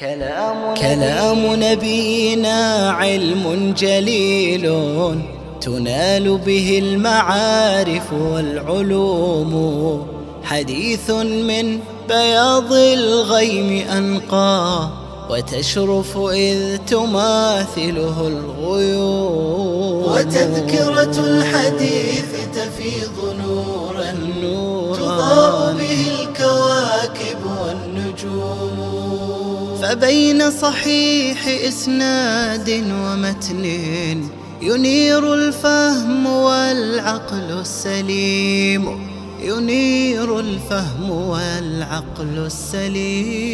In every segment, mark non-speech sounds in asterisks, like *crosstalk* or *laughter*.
كلام, كلام نبينا علم جليل تنال به المعارف والعلوم. حديث من بياض الغيم أنقى وتشرف إذ تماثله الغيوم. وتذكرة الحديث تفيض نورا نورا تضاء به فبين صحيح إسناد ومتن ينير الفهم والعقل السليم. ينير الفهم والعقل السليم.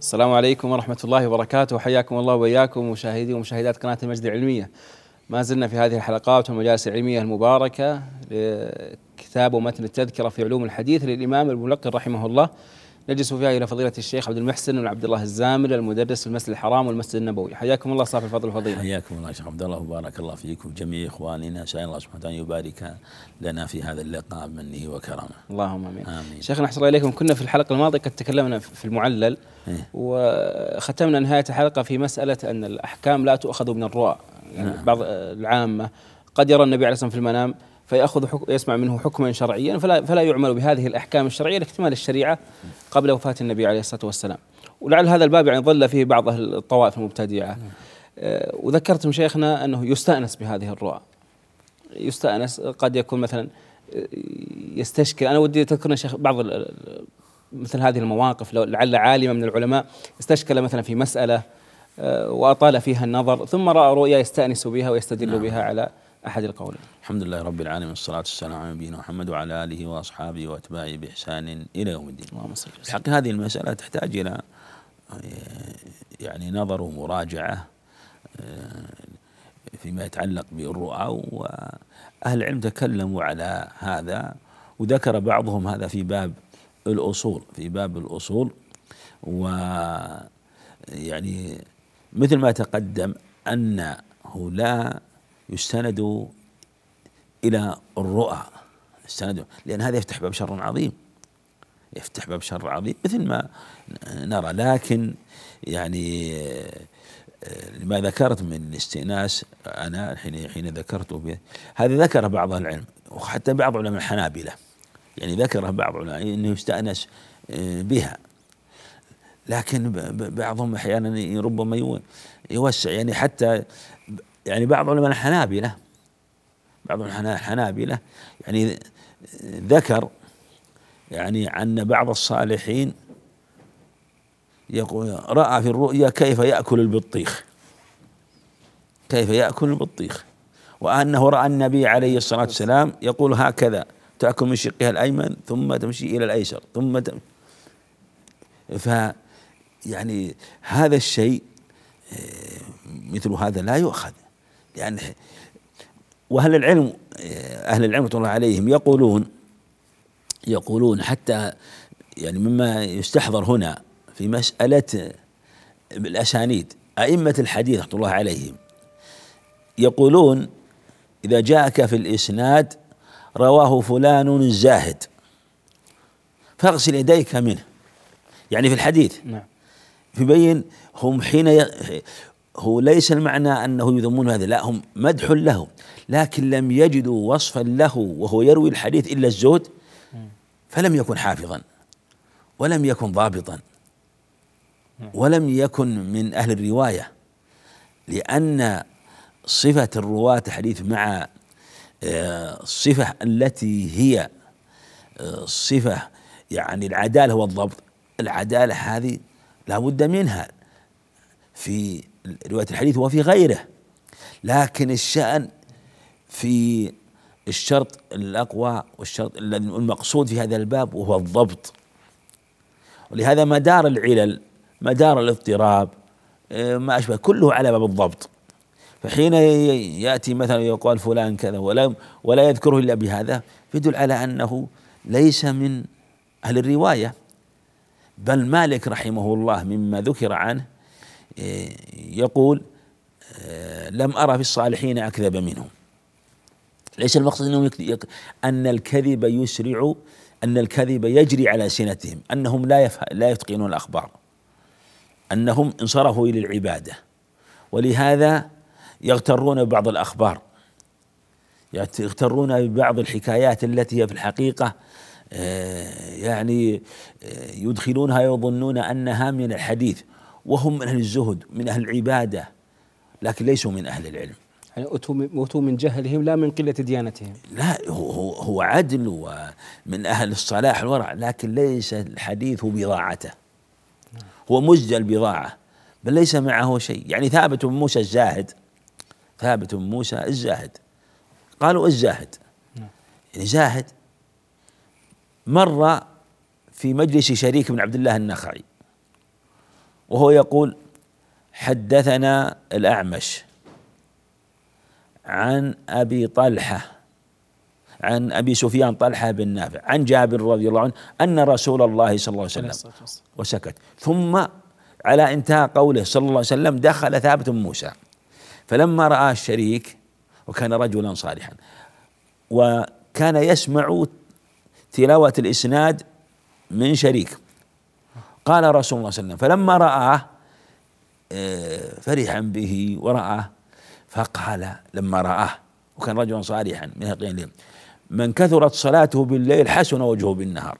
السلام عليكم ورحمة الله وبركاته. حياكم الله وإياكم مشاهدي ومشاهدات قناة المجد العلمية. ما زلنا في هذه الحلقات والمجالس العلمية المباركة لكتاب ومتن التذكرة في علوم الحديث للإمام الملقن رحمه الله نجلس فيها إلى فضيلة الشيخ عبد المحسن بن عبد الله الزامل المدرس في المسجد الحرام والمسجد النبوي حياكم الله صاحب الفضل والفضيلة حياكم الله شيخ عبد الله وبارك الله فيكم جميع إخواننا سال الله سبحانه وتعالى يبارك لنا في هذا اللقاء بمنه وكرمه. اللهم آمين. آمين. شيخنا أحسن الله إليكم كنا في الحلقة الماضية قد تكلمنا في المعلل إيه. وختمنا نهاية الحلقة في مسألة أن الأحكام لا تؤخذ من الرؤى يعني نعم. بعض العامة قد يرى النبي عليه الصلاة والسلام في المنام فيأخذ حك... يسمع منه حكما شرعيا فلا فلا يعمل بهذه الأحكام الشرعية لاكتمال الشريعة قبل وفاة النبي عليه الصلاة والسلام. ولعل هذا الباب يعني ظل فيه بعض الطوائف المبتدعة. آه، وذكرتم شيخنا أنه يستأنس بهذه الرؤى. يستأنس قد يكون مثلا آه، يستشكل أنا ودي تذكرنا شيخ بعض مثل هذه المواقف لو لعل عالما من العلماء استشكل مثلا في مسألة آه، وأطال فيها النظر ثم رأى رؤيا يستأنس بها ويستدل نعم. بها على أحد القولين. الحمد لله رب العالمين والصلاة والسلام على نبينا محمد وعلى آله وأصحابه وأتباعه بإحسان إلى يوم الدين. اللهم صل وسلم. الحق هذه المسألة تحتاج إلى آه، يعني نظر ومراجعة آه، فيما يتعلق بالرؤى وأهل العلم تكلموا على هذا وذكر بعضهم هذا في باب الأصول في باب الأصول و يعني مثل ما تقدم أنه لا يستند إلى الرؤى. يستند لأن هذا يفتح باب شر عظيم. يفتح باب شر عظيم مثل ما نرى. لكن يعني آه، ما ذكرت من الاستئناس أنا حين حين ذكرته هذا ذكر بعض العلم وحتى بعض علماء الحنابلة. يعني ذكر بعض علماء إنه يستأنس آه، بها. لكن بعضهم أحيانا ربما يو- يوسع. يعني حتى يعني بعض علماء الحنابلة بعض الحنا- الحنابله يعني ذكر يعني عن بعض الصالحين يقول رأى في الرؤيا كيف يأكل البطيخ. كيف يأكل البطيخ. وأنه رأى النبي عليه الصلاة والسلام يقول هكذا تأكل من شقها الأيمن ثم تمشي إلى الأيسر ثم ف يعني هذا الشيء آه، مثل هذا لا يؤخذ. لأن وأهل العلم أهل العلم الله عليهم يقولون يقولون حتى يعني مما يستحضر هنا في مسألة الأسانيد أئمة الحديث رحمة الله عليهم يقولون إذا جاءك في الإسناد رواه فلان الزاهد فاغسل يديك منه يعني في الحديث نعم. يبين هم حين ي... هو ليس المعنى أنه يذمون هذا لا هم مدح له لكن لم يجدوا وصفا له وهو يروي الحديث إلا الزهد فلم يكن حافظا ولم يكن ضابطا ولم يكن من أهل الرواية لأن صفة الرواة حديث مع آه، الصفه التي هي آه، صفة يعني العدالة والضبط العدالة هذه لا بد منها في رواية الحديث وفي غيره لكن الشأن في الشرط الأقوى والشرط المقصود في هذا الباب وهو الضبط. ولهذا مدار العلل مدار الاضطراب آه، ما أشبه كله على باب الضبط. فحين يأتي مثلا يقال فلان كذا ولا ولا يذكره إلا بهذا يدل على أنه ليس من أهل الرواية. بل مالك رحمه الله مما ذكر عنه آه، يقول آه، لم أرى في الصالحين أكذب منهم. ليس المقصد أنه يك- يك- أن الكذب يسرع أن الكذب يجري على سنتهم أنهم لا يفه لا يتقنون الأخبار أنهم انصرفوا إلى العبادة ولهذا يغترون ببعض الأخبار يغترون ببعض الحكايات التي هي في الحقيقة آه، يعني آه، يدخلونها يظنون أنها من الحديث وهم من أهل الزهد من أهل العبادة لكن ليسوا من أهل العلم. يعني أتوا من جهلهم لا من قلة ديانتهم. لا هو هو عدل ومن أهل الصلاح والورع لكن ليس الحديث بضاعته. هو مزج البضاعة بل ليس معه شيء. يعني ثابت بن موسى الزاهد ثابت بن موسى الزاهد. قالوا الزاهد. يعني زاهد مر في مجلس شريك بن عبد الله النخعي وهو يقول حدثنا الأعمش. عن أبي طلحة عن أبي سفيان طلحة بن نافع عن جابر رضي الله عنه أن رسول الله صلى الله عليه وسلم وسكت. ثم على انتهاء قوله صلى الله عليه وسلم دخل ثابت موسى. فلما رأى الشريك وكان رجلا صالحا وكان يسمع تلاوة الإسناد من شريك. قال رسول الله صلى الله عليه وسلم فلما رآه آه، فرحا به ورآه فقال لما رآه وكان رجلا صالحا من القيام من كثرت صلاته بالليل حسن وجهه بالنهار.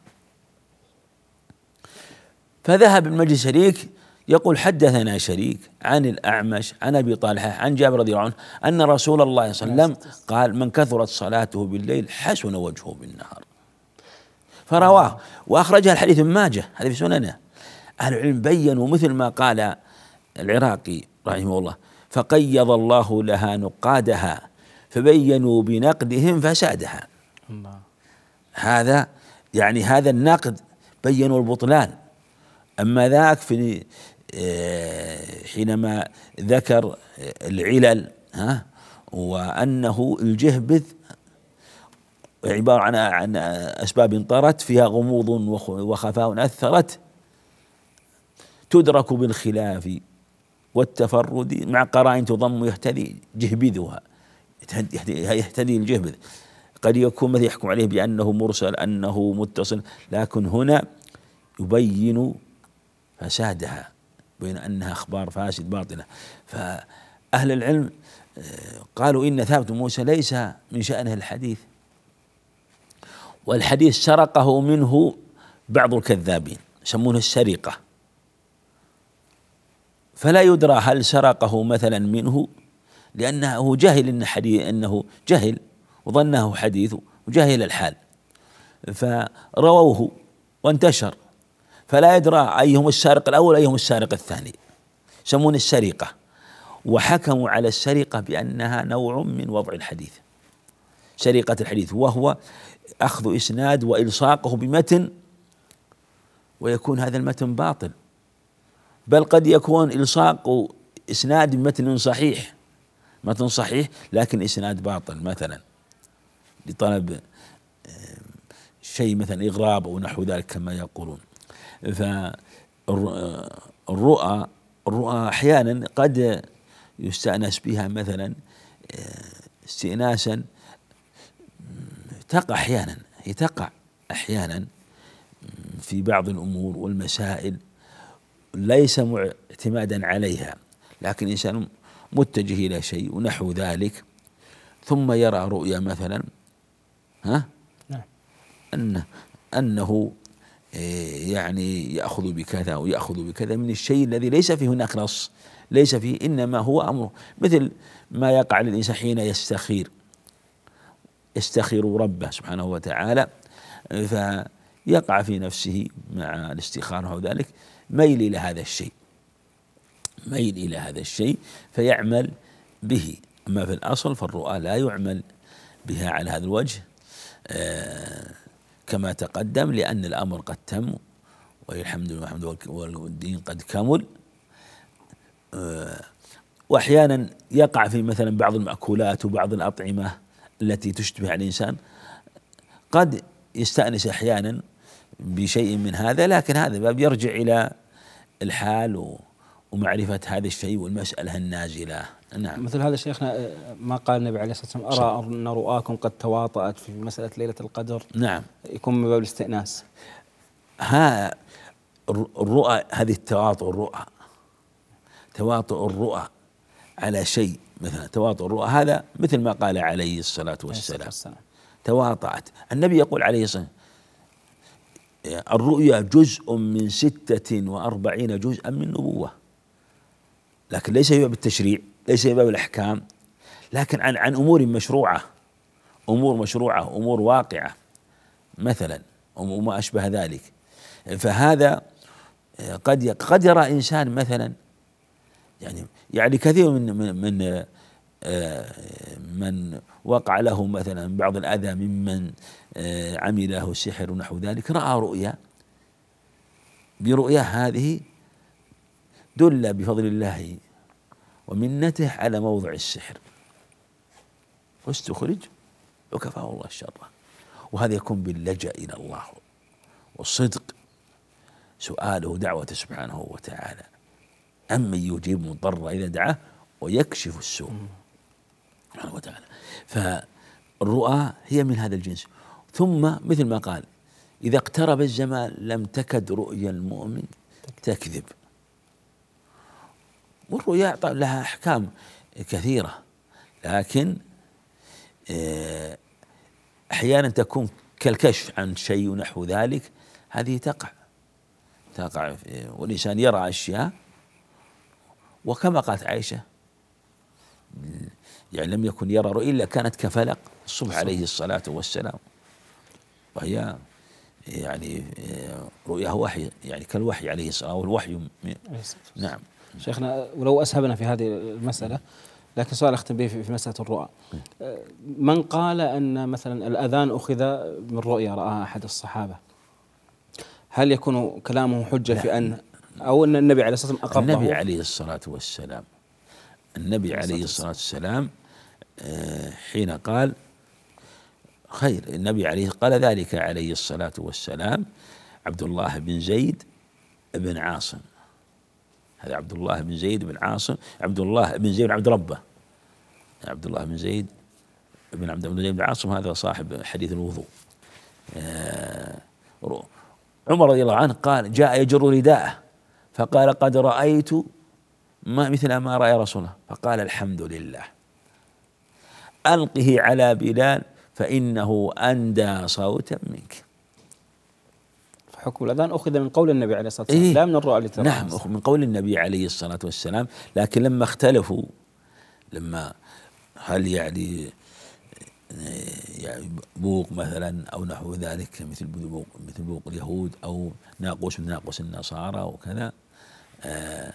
فذهب المجلس شريك يقول حدثنا شريك عن الأعمش عن أبي طلحة عن جابر رضي الله عنه أن رسول الله صلى الله عليه وسلم قال من كثرت صلاته بالليل حسن وجهه بالنهار. فرواه وأخرجها الحديث من ماجه هذا في سننه. أهل العلم بينوا مثل ما قال العراقي رحمه الله. فقيض الله لها نقادها فبينوا بنقدهم فسادها الله. هذا يعني هذا النقد بينوا البطلان. أما ذاك في آه، حينما ذكر العلل ها وأنه الجهبذ عبارة عن عن أسباب طرت فيها غموض وخفاء أثرت تدرك بالخلاف والتفرد مع قرائن تضم يهتدي جهبذها. يهتدي الجهبذ قد يكون مثل يحكم عليه بأنه مرسل أنه متصل لكن هنا يبين فسادها بين أنها أخبار فاسد باطلة. فأهل العلم آه، قالوا إن ثابت موسى ليس من شأنه الحديث. والحديث سرقه منه بعض الكذابين يسمونه السرقة. فلا يدرى هل سرقه مثلا منه لأنه جهل إن حديث أنه جهل وظنه حديث وجهل الحال. فرووه وانتشر. فلا يدرى أيهم السارق الأول أيهم السارق الثاني. يسمون السرقة وحكموا على السرقة بأنها نوع من وضع الحديث. سرقة الحديث وهو أخذ إسناد وإلصاقه بمتن ويكون هذا المتن باطل. بل قد يكون إلصاق إسناد بمتن صحيح متن صحيح لكن إسناد باطل مثلا لطلب شيء مثلا إغراب أو نحو ذلك كما يقولون. فالرؤى الرؤى أحيانا قد يستأنس بها مثلا استئناسا تقع أحيانا هي تقع أحيانا في بعض الأمور والمسائل. ليس اعتمادا عليها لكن الإنسان متجه إلى شيء ونحو ذلك ثم يرى رؤيا مثلا ها؟ نعم. أنه أنه إيه، يعني يأخذ بكذا ويأخذ بكذا من الشيء الذي ليس فيه هناك نص ليس فيه إنما هو أمر. مثل ما يقع للإنسان حين يستخير يستخير ربه سبحانه وتعالى فيقع في نفسه مع الاستخارة وذلك ميل إلى هذا الشيء. ميل إلى هذا الشيء فيعمل به. أما في الأصل فالرؤى لا يعمل بها على هذا الوجه. آه كما تقدم لأن الأمر قد تم والحمد لله والدين قد كمل. آه، وأحيانا يقع في مثلا بعض المأكولات وبعض الأطعمة التي تشتبه على الإنسان قد يستأنس أحيانا بشيء من هذا لكن هذا باب يرجع إلى الحال ومعرفة هذا الشيء والمسألة النازلة. نعم. مثل هذا شيخنا آه، ما قال النبي عليه الصلاة والسلام أرى إن رؤاكم قد تواطأت في مسألة ليلة القدر. نعم. يكون من باب الاستئناس. ها الر- الرؤى هذه التواطؤ الرؤى. تواطؤ الرؤى على شيء مثلا تواطؤ الرؤى هذا مثل ما قال عليه الصلاة عليه الصلاة والسلام. تواطأت. النبي يقول عليه الصلاة الرؤيا جزء من ستة وأربعين جزءا من نبوة. لكن ليس في باب التشريع ليس في باب الأحكام لكن عن عن أمور مشروعة. أمور مشروعة أمور واقعة. مثلا وما أشبه ذلك. فهذا قد قد يرى إنسان مثلا يعني يعني كثير من من من آه، من وقع له مثلا بعض الأذى ممن آه، عمل له سحر ونحو ذلك رأى رؤيا. برؤيا هذه دل بفضل الله ومنته على موضع السحر. واستخرج وكفاه الله الشر وهذا يكون باللجأ إلى الله. والصدق سؤاله دعوته سبحانه وتعالى. أمن يجيب مضطر إذا دعاه ويكشف السوء. سبحانه وتعالى. فالرؤى هي من هذا الجنس. ثم مثل ما قال إذا اقترب الزمان لم تكد رؤيا المؤمن تكذب. والرؤيا لها أحكام كثيرة لكن آه، أحيانا تكون كالكشف عن شيء ونحو ذلك هذه تقع. تقع في- والإنسان يرى أشياء وكما قالت عائشة يعني لم يكن يرى رؤيا إلا كانت كفلق. الصبح عليه الصلاة والسلام. وهي يعني آه، رؤيا وحي يعني كالوحي عليه الصلاة والوحي الصلاة. نعم. شيخنا ولو أسهبنا في هذه المسألة لكن سؤال أختم به في مسألة الرؤى. آه، من قال أن مثلا الأذان أخذ من رؤيا راها أحد الصحابة؟ هل يكون كلامه حجة لا. في أن أو أن النبي عليه الصلاة والسلام النبي عليه الصلاة والسلام. النبي عليه الصلاة والسلام حين قال خير النبي عليه قال ذلك عليه الصلاة والسلام عبد الله بن زيد بن عاصم. هذا عبد الله بن زيد بن عاصم عبد الله بن زيد بن عبد ربه. عبد الله بن زيد بن عبد زيد بن عاصم هذا صاحب حديث الوضوء. آه، عمر رضي الله عنه قال جاء يجر رداءه فقال قد رأيت ما مثل ما رأى رسول الله فقال الحمد لله. ألقه على بلال فإنه أندى صوتا منك حكم الأذان أخذ من قول النبي عليه الصلاة والسلام إيه؟ لا من الرؤى التي. نعم من قول النبي عليه الصلاة والسلام لكن لما اختلفوا لما هل يعني يعني بوق مثلا أو نحو ذلك مثل بوق مثل بوق اليهود أو ناقوس من ناقوس النصارى وكذا آه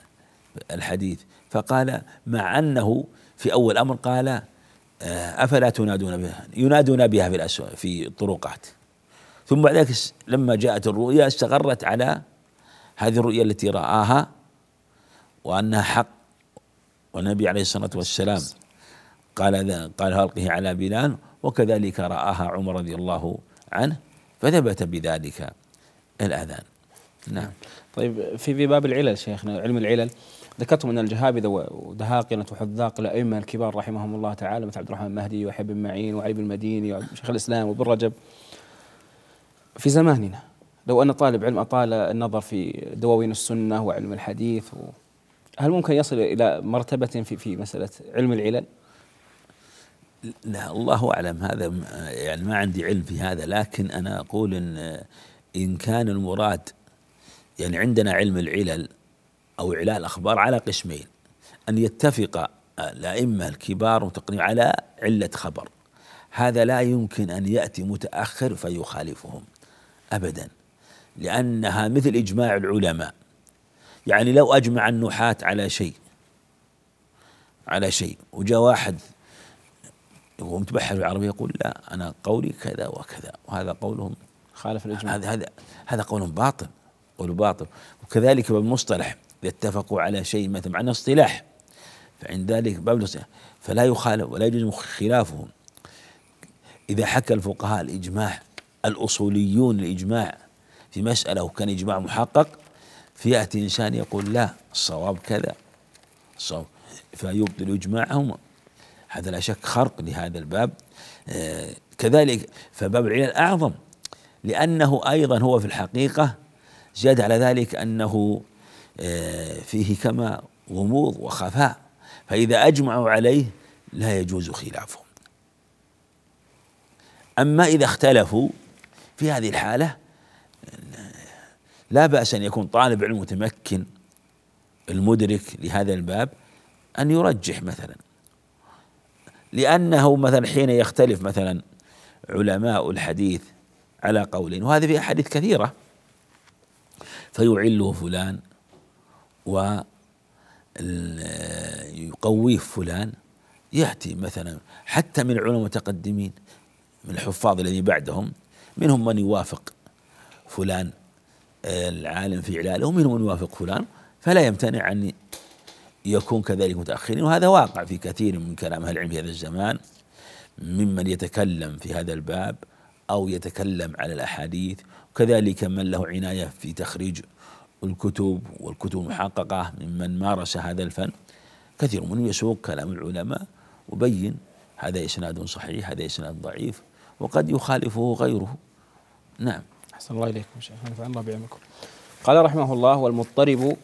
الحديث فقال مع أنه في أول أمر قال أفلا تنادون بها؟ ينادون بها في الأسواق في الطرقات. ثم بعد ذلك لما جاءت الرؤيا استقرت على هذه الرؤيا التي رآها وأنها حق. والنبي عليه الصلاة والسلام قال قال ألقه على بلال وكذلك رآها عمر رضي الله عنه فثبت بذلك الأذان. نعم. طيب في في باب العلل شيخنا علم العلل. ذكرتم أن الجهابذه ودهاقنه وحذاق الأئمة الكبار رحمهم الله تعالى مثل عبد الرحمن المهدي ويحيى بن معين وعلي بن المديني وشيخ الإسلام وابن رجب في زماننا لو أن طالب علم أطال النظر في دواوين السنة وعلم الحديث هل ممكن يصل إلى مرتبة في في مسألة علم العلل؟ لا الله أعلم هذا يعني ما عندي علم في هذا لكن أنا أقول إن إن كان المراد يعني عندنا علم العلل أو إعلال الأخبار على قسمين. أن يتفق الأئمة الكبار وتقريبا على علة خبر. هذا لا يمكن أن يأتي متأخر فيخالفهم. أبدا. لأنها مثل إجماع العلماء. يعني لو أجمع النحاة على شيء على شيء وجاء واحد وهو متبحر بالعربية يقول لا أنا قولي كذا وكذا وهذا قولهم خالف الإجماع. هذا هذا هذا قول باطل قول باطل. وكذلك بالمصطلح اتفقوا على شيء مثلا معنى اصطلاح فعند ذلك باب فلا يخالف ولا يجوز خلافهم إذا حكى الفقهاء الإجماع الأصوليون الإجماع في مسألة وكان إجماع محقق فيأتي إنسان يقول لا الصواب كذا الصواب. فيبطل إجماعهم هذا لا شك خرق لهذا الباب. آه، كذلك فباب العلل أعظم. لأنه أيضا هو في الحقيقة زاد على ذلك آه، فيه كما غموض وخفاء فإذا أجمعوا عليه لا يجوز خلافه أما إذا اختلفوا في هذه الحالة لا بأس أن يكون طالب علم متمكن المدرك لهذا الباب أن يرجح مثلا. لأنه مثلا حين يختلف مثلا علماء الحديث على قول وهذا في أحاديث كثيرة. فيعله فلان ويقويه فلان يأتي مثلا حتى من العلماء المتقدمين من الحفاظ الذين بعدهم منهم من يوافق فلان العالم في إعلاله ومنهم من يوافق فلان فلا يمتنع أن يكون كذلك متأخرين. وهذا واقع في كثير من كلام أهل العلم في هذا الزمان ممن يتكلم في هذا الباب أو يتكلم على الأحاديث وكذلك من له عناية في تخريج الكتب والكتب المحققة ممن مارس هذا الفن. كثير منهم يسوق كلام العلماء وبين هذا إسناد صحيح هذا إسناد ضعيف وقد يخالفه غيره. نعم. أحسن الله إليكم شيخ. نفع الله بعلمكم. قال رحمه الله والمضطرب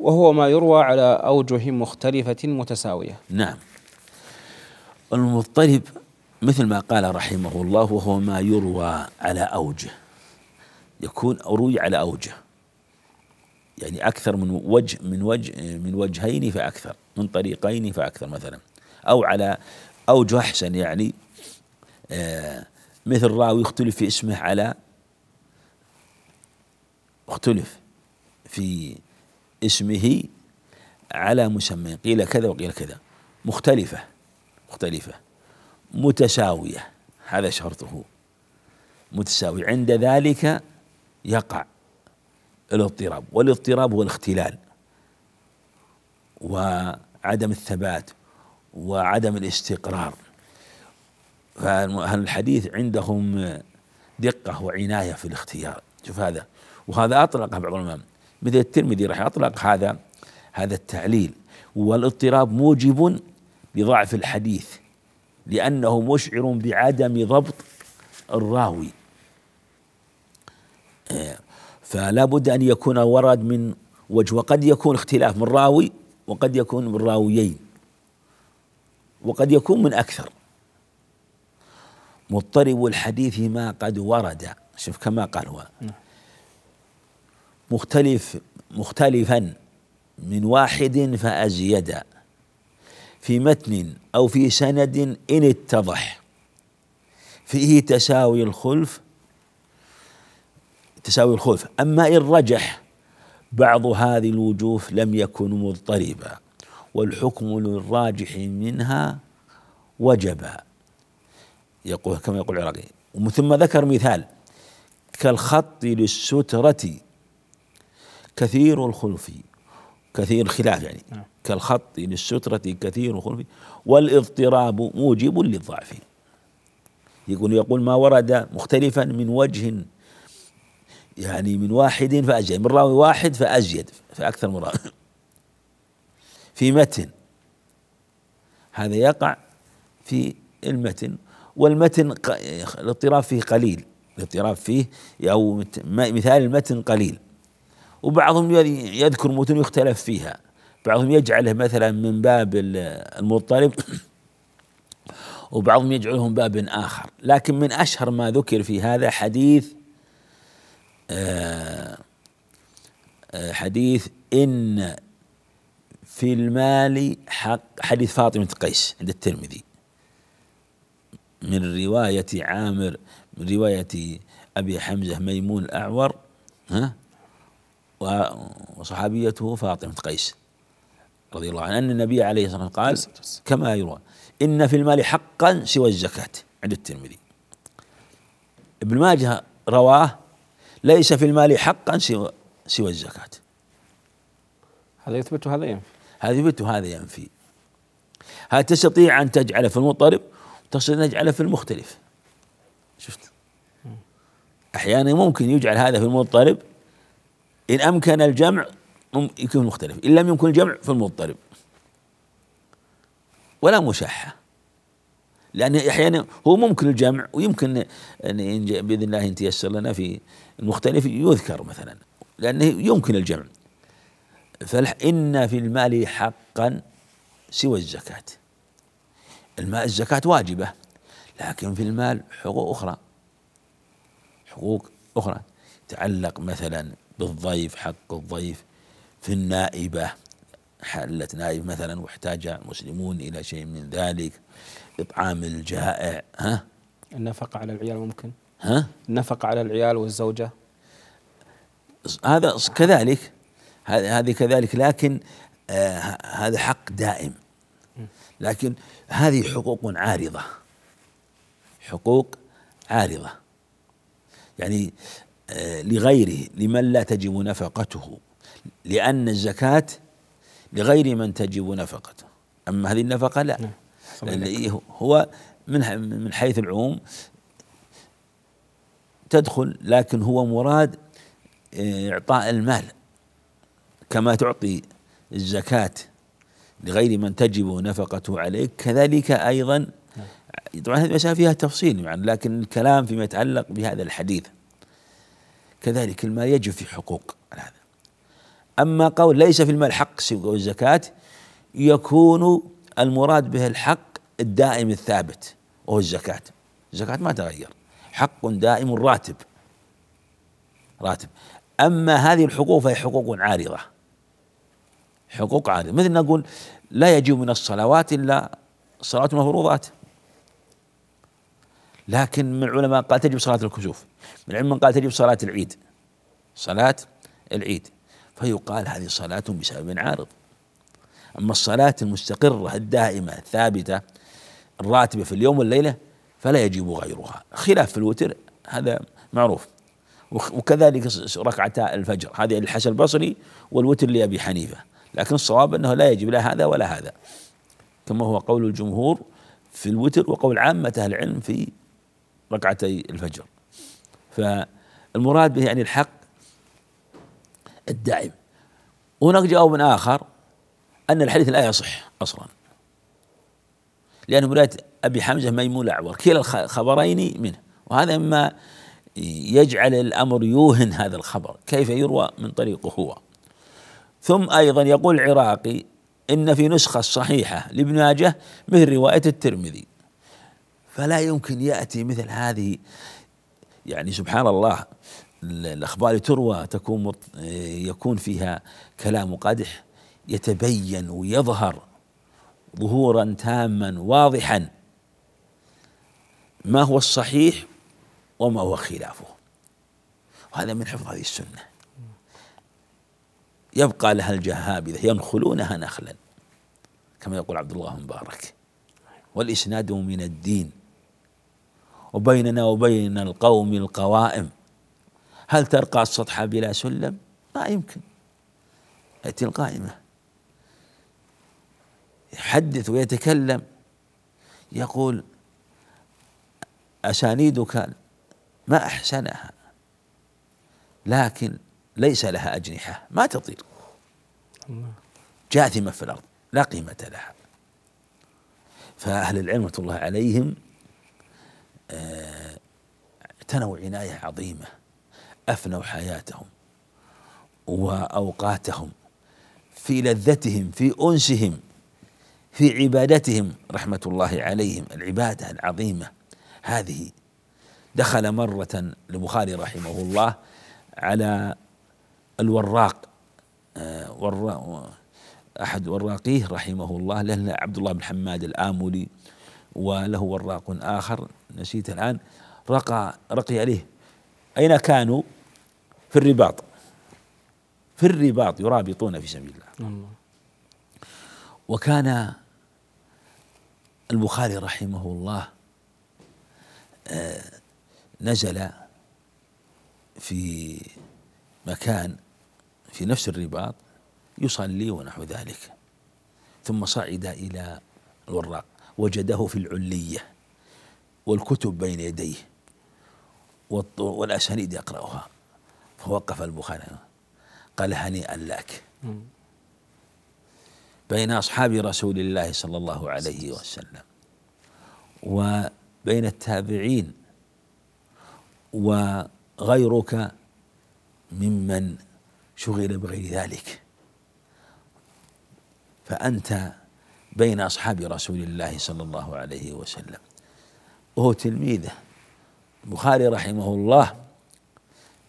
وهو ما يروى على أوجه مختلفة متساوية. نعم. المضطرب مثل ما قال رحمه الله وهو ما يروى على أوجه. يكون روي على أوجه. يعني أكثر من وجه من وجه من وجهين فأكثر من طريقين فأكثر مثلا أو على أوجه أحسن يعني آه مثل راوي يختلف في اسمه على اختلف في اسمه على مسمى قيل كذا وقيل كذا مختلفة مختلفة متساوية هذا شرطه متساوي عند ذلك يقع. الاضطراب والاضطراب هو الاختلال وعدم الثبات وعدم الاستقرار. فأهل الحديث عندهم دقة وعناية في الاختيار؟ شوف هذا وهذا أطلق بعض العلماء مثل الترمذي راح أطلق هذا هذا التعليل. والاضطراب موجب لضعف الحديث لأنه مشعر بعدم ضبط الراوي. فلا بد أن يكون ورد من وجه وقد يكون اختلاف من راوي وقد يكون من راويين وقد يكون من أكثر. مضطرب الحديث ما قد ورد. شوف كما قال هو. نعم. مختلف مختلفا من واحد فأزيد. في متن أو في سند إن اتضح. فيه تساوي الخلف تساوي الخلف. أما إن رجح بعض هذه الوجوه لم يكن مضطربا والحكم للراجح منها وجبا. يقول كما يقول العراقي. ثم ذكر مثال كالخط للسترة كثير الخلف كثير الخلاف يعني. نعم. كالخط للسترة كثير الخلف والاضطراب موجب للضعف. يقول يقول ما ورد مختلفا من وجه يعني من واحد فأزيد من راوي واحد فأزيد فأكثر من راوي. *coughs* في متن. هذا يقع في المتن والمتن الاضطراب فيه قليل الاضطراب فيه أو مثال المتن قليل. وبعضهم يذكر متن يختلف فيها. بعضهم يجعله مثلا من باب المضطرب *coughs* وبعضهم يجعله من باب آخر. لكن من أشهر ما ذكر في هذا حديث حديث إن في المال حق حديث فاطمة قيس عند الترمذي. من رواية عامر من رواية أبي حمزة ميمون الأعور ها؟ وصحابيته فاطمة قيس رضي الله عنها. أن النبي عليه الصلاة والسلام قال كما يروى إن في المال حقا سوى الزكاة عند الترمذي. ابن ماجه رواه ليس في المال حقا سوى سوى الزكاة. هذا يثبت وهذا ينفي؟ هذا يثبت وهذا ينفي. هل تستطيع أن تجعل في المضطرب؟ تستطيع أن تجعله في المختلف. شفت؟ أحيانا ممكن يجعل هذا في المضطرب. إن أمكن الجمع يكون مختلف. إن لم يمكن الجمع في المضطرب. ولا مشاحة. لأن أحيانا هو ممكن الجمع ويمكن أن بإذن الله إن تيسر لنا في المختلف يذكر مثلا لأنه يمكن الجمع. فإن في المال حقا سوى الزكاة. الماء الزكاة واجبة لكن في المال حقوق أخرى. حقوق أخرى. تعلق مثلا بالضيف حق الضيف في النائبة. حلت نائب مثلا واحتاج المسلمون إلى شيء من ذلك. إطعام الجائع ها؟ النفقة على العيال ممكن. ها؟ النفقة على العيال والزوجة. هذا كذلك هذه كذلك لكن آه هذا حق دائم. لكن هذه حقوق عارضة. حقوق عارضة. يعني آه لغيره لمن لا تجب نفقته. لأن الزكاة لغير من تجب نفقته. أما هذه النفقة لا. نعم. هو من من حيث العموم تدخل لكن هو مراد آه، إعطاء المال. كما تعطي الزكاة لغير من تجب نفقته عليك كذلك أيضا نعم. طبعا هذه المسألة فيها تفصيل يعني لكن الكلام فيما يتعلق بهذا الحديث. كذلك المال يجب في حقوق هذا أما قول ليس في المال حق سوى الزكاة يكون المراد به الحق الدائم الثابت وهو الزكاة. الزكاة ما تغير حق دائم راتب راتب. أما هذه الحقوق فهي حقوق عارضة حقوق عارضة. مثل نقول لا يجب من الصلوات إلا الصلوات المفروضات لكن من العلماء قال تجب صلاة الكسوف من العلم من قال تجب صلاة العيد صلاة العيد. فيقال هذه صلاة بسبب عارض. أما الصلاة المستقرة الدائمة الثابتة الراتبة في اليوم والليلة فلا يجب غيرها. خلاف في الوتر هذا معروف. وكذلك ركعتا الفجر. هذه الحسن البصري والوتر لأبي حنيفة. لكن الصواب أنه لا يجب لا هذا ولا هذا. كما هو قول الجمهور في الوتر وقول عامة أهل العلم في ركعتي الفجر. فالمراد به يعني الحق الدائم. هناك جواب آخر أن الحديث لا يصح أصلا. لأن ولاية أبي حمزة ميمون الأعور كلا الخبرين منه. وهذا مما يجعل الأمر يوهن هذا الخبر. كيف يروى من طريقه هو. ثم أيضا يقول العراقي إن في نسخة الصحيحة لابن ماجه مثل رواية الترمذي. فلا يمكن يأتي مثل هذه. يعني سبحان الله الأخبار تروى تكون يكون فيها كلام قادح يتبين ويظهر ظهورا تاما واضحا ما هو الصحيح وما هو خلافه. وهذا من حفظ هذه السنة. يبقى لها الجهابذة ينخلونها نخلا كما يقول عبد الله مبارك. والإسناد من الدين. وبيننا وبين القوم القوائم. هل ترقى السطح بلا سلم؟ ما يمكن. يأتي القائمة. يحدث ويتكلم. يقول أسانيدك ما أحسنها لكن ليس لها أجنحة. ما تطير. جاثمة في الأرض لا قيمة لها. فأهل العلم الله عليهم اعتنوا عناية عظيمة. أفنوا حياتهم وأوقاتهم في لذتهم في أنسهم في عبادتهم رحمة الله عليهم العبادة العظيمة. هذه دخل مرة البخاري رحمه الله على الوراق آه، أحد وراقيه رحمه الله له عبد الله بن حماد الآملي وله وراق آخر نسيت الآن رقى رقي عليه. أين كانوا؟ في الرباط. في الرباط يرابطون في سبيل الله. وكان البخاري رحمه الله آه، نزل في مكان في نفس الرباط يصلي ونحو ذلك. ثم صعد إلى الوراق وجده في العلية والكتب بين يديه والأسانيد يقرأها. فوقف البخاري. قال هنيئا لك. بين أصحاب رسول الله صلى الله عليه وسلم وبين التابعين وغيرك ممن شغل بغير ذلك. فأنت بين أصحاب رسول الله صلى الله عليه وسلم. وهو تلميذه. البخاري رحمه الله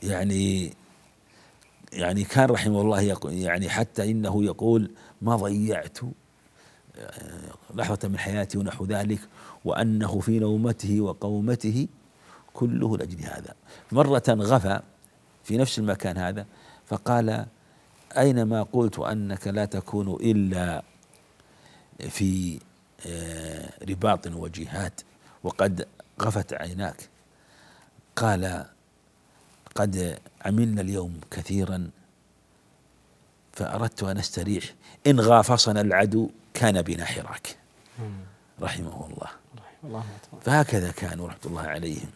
يعني يعني كان رحمه الله يعني حتى إنه يقول ما ضيعت آه، لحظة من حياتي ونحو ذلك وأنه في نومته وقومته كله لأجل هذا. مرة غفى في نفس المكان هذا فقال أينما قلت أنك لا تكون إلا في آه، رباط وجهاد وقد غفت عيناك قال قد عملنا اليوم كثيرا فأردت أن أستريح. إن غافصنا العدو كان بنا حراك. رحمه الله. فهكذا كانوا رحمة الله عليهم.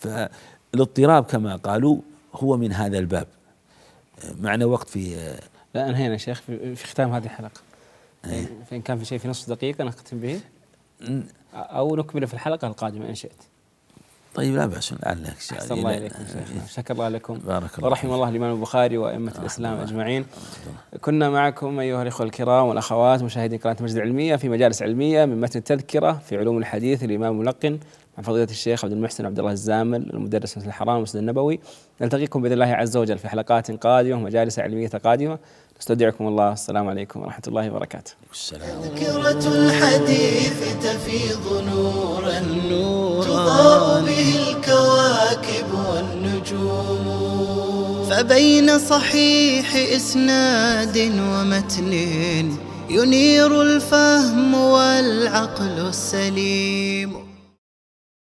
فالاضطراب كما قالوا هو من هذا الباب. معنا وقت في لا أنهينا شيخ في ختام هذه الحلقة. إيه. فإن كان في شيء في نصف دقيقة نختم به. أو نكمله في الحلقة القادمة إن شئت. طيب لا بأس لعلك أحسن الله إليكم شكر الله لكم. بارك الله ورحم الله الإمام البخاري وأئمة الإسلام أجمعين. كنا معكم أيها الإخوة الكرام والأخوات مشاهدين قناة مجد العلمية في مجالس علمية من متن التذكرة في علوم الحديث الإمام الملقن مع فضيلة الشيخ عبد المحسن عبد الله الزامل المدرس في الحرام والمسجد النبوي. نلتقيكم بإذن الله عز وجل في حلقات قادمة ومجالس علمية قادمة. نستودعكم الله. السلام عليكم ورحمة الله وبركاته. السلام ذكرة الحديث تفيض نورا تضاء به الكواكب والنجوم. فبين صحيح إسناد ومتن ينير الفهم والعقل السليم.